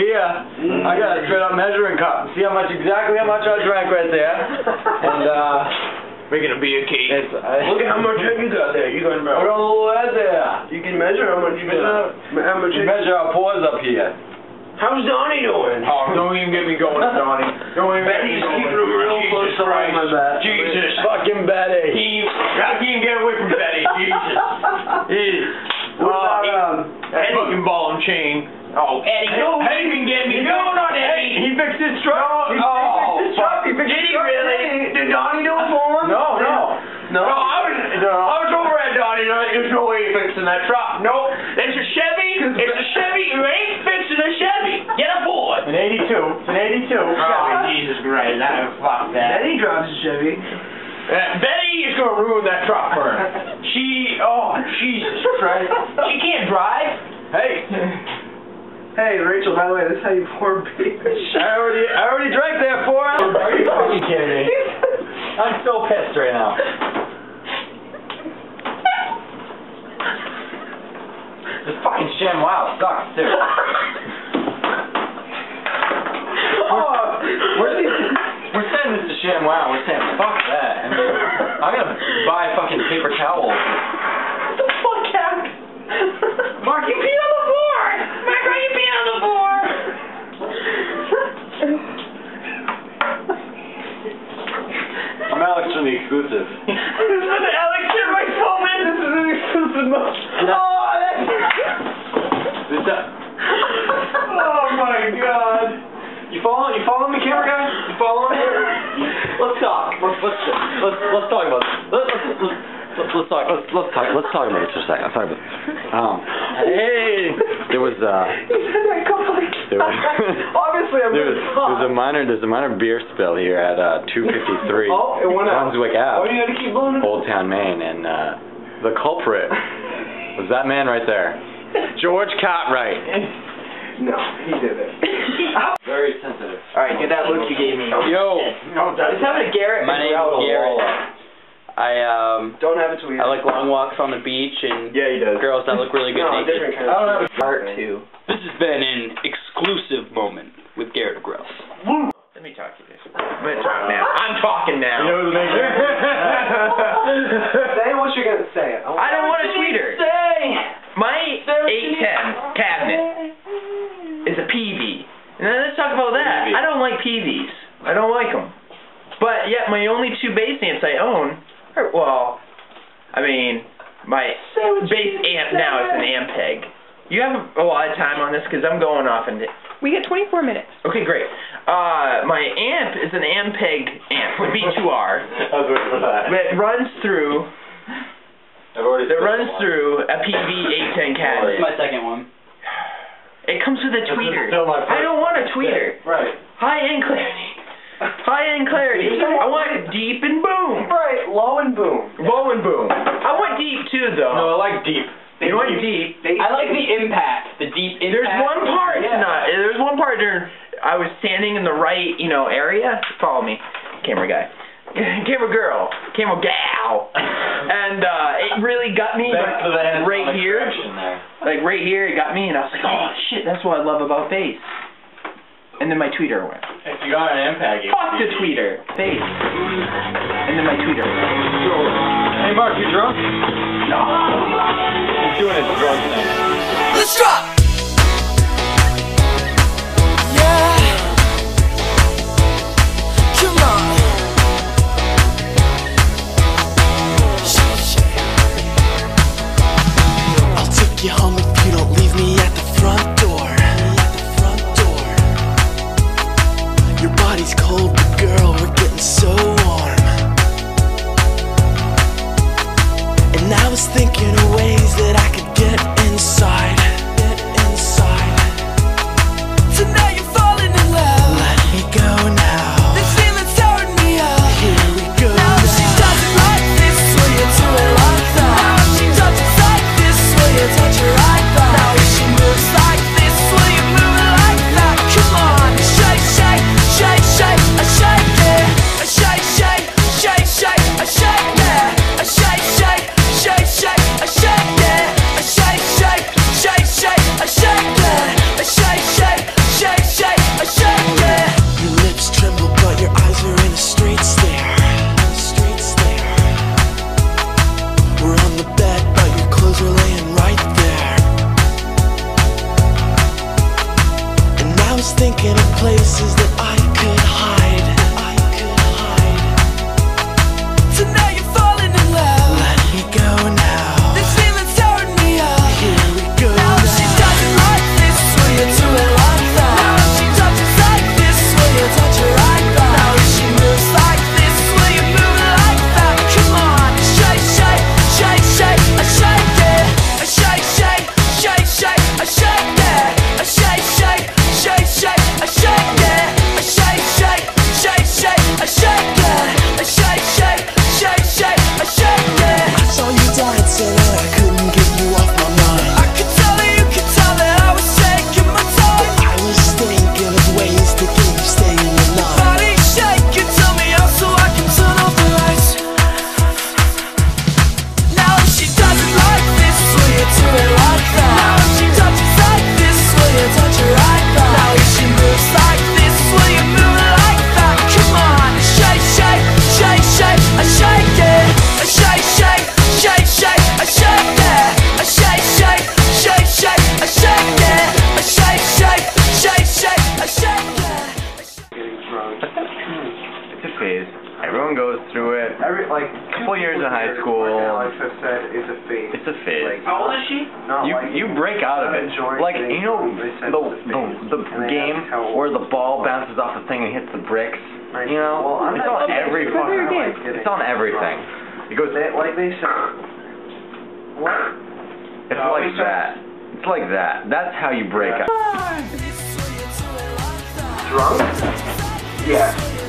here. I got a straight up measuring cup. See how much exactly how much I drank right there. And uh, Making a beer cake. it's I, Look at how much head you got there. You got Look at about. a little head there. You can measure how much you got. How much You measure our pores up here. How's Donnie doing? Oh, don't even get me going, Donnie. Don't even get me Betty's going. keeping him real close Jesus to Christ. home, I bet. Jesus. Fucking Betty. He, I can't get away from Betty. Jesus. Jeez. What Oh, about, he- um, that Eddie? fucking ball and chain. Oh, Eddie. No. Eddie can get me going on Eddie. He fixed his truck. No, he, oh, he fixed his truck. He fixed Did his he really? Did Donnie do it for him? No, no. No. No, I was, I was over at Donnie tonight. There's no way you're fixing that truck. Nope. It's a Chevy. It's a Chevy. You ain't fixing a Chevy. Get a board. An 82. It's an 82. Oh, Jesus Christ. That, fuck that. Betty drives a Chevy. Uh, Betty is going to ruin that truck for her. She, oh, Jesus Christ. She can't drive. Hey, Hey, Rachel, by the way, this is how you pour beer. I already, I already drank that four ounces. Are you fucking kidding me? I'm so pissed right now. This fucking sham wow sucks too. Oh, We're, we're sending this to Sham Wow. We're saying fuck that. I mean, I'm gonna buy fucking paper towels. Get the fuck out. Mark, you peed on the floor. Mark, why you peeing on the floor? I'm Alex exclusive. this is Alex in my phone, man. This is an exclusive. Oh, that's... This, uh, Oh, my God. you follow? You follow me, camera guy? You follow me? Let's talk. Let's let's let's let's talk about this. Let's let's let's, let's, let's talk. Let's let's talk. Let's talk about this for a second. Let's talk about. Um. Hey. There was uh. There was, Obviously, I'm there's, gonna there's a minor there's a minor beer spill here at uh 253 Oh, it went out. Brunswick Oh, Ave, you gotta keep blowing it. Old Town, Maine, and uh the culprit was that man right there, George Cartwright. No, he did it. Very sensitive. All right, get that look you gave me. Yo, No, that's having a Garrett. my name's Garrett. I um Don't have a tweet. I like long walks on the beach and Yeah, he does. girls that look really good No, naked. different kind I don't of have a Part two. This has been an exclusive moment with Garrett Gross. Let me talk to you. I'm talk now. I'm talking now. You know the name? Say what you're gonna say. I don't want a tweeter. Say My 810 cabinet is a Peavey. And then let's talk about that. Peavey. I don't like Peaveys. I don't like them. But yet my only two bass amps I own are, well, I mean, my bass amp now is an Ampeg. You have a lot of time on this because I'm going off and We get 24 minutes. Okay, great. Uh, my amp is an Ampeg amp, the B2R. I was waiting for that. That runs through I've already that runs one. through a Peavey 810 cabinet. my second one. It comes with a This is tweeter. still my I don't want a tweeter. Right. High end clarity. High end clarity. I want deep and boom. Right, low and boom. Low and boom. I want deep too though. No, I like deep. You want deep. I like the impact, the deep impact. There's one part Yeah. not. There's one part there. I was standing in the right, you know, area. Follow me, camera guy, camera girl, camera gal, and uh, it really got me like, right here, like right here. It got me, and I was like, oh shit, that's what I love about bass. And then my tweeter went. If you got an it Fuck the tweeter, bass. And then my tweeter went. Hey, Mark, you drunk? He's doing drunk thing. Let's drop. Everyone it. Every like Couple years in high school. right now, Alex have said it's a phase. It's a phase. Like, How old is she? not You like you break out of it. Like getting you know drunk, they said the it's the, the game asked how old where the ball bounces off the thing and hits the bricks. Right. You know, Well, it's on okay, every it's fucking. fair game. It's on everything. It goes. They, like they said. What? It's No, like it's just- that. It's like that. That's how you break Yeah. out. Drunk? Yeah.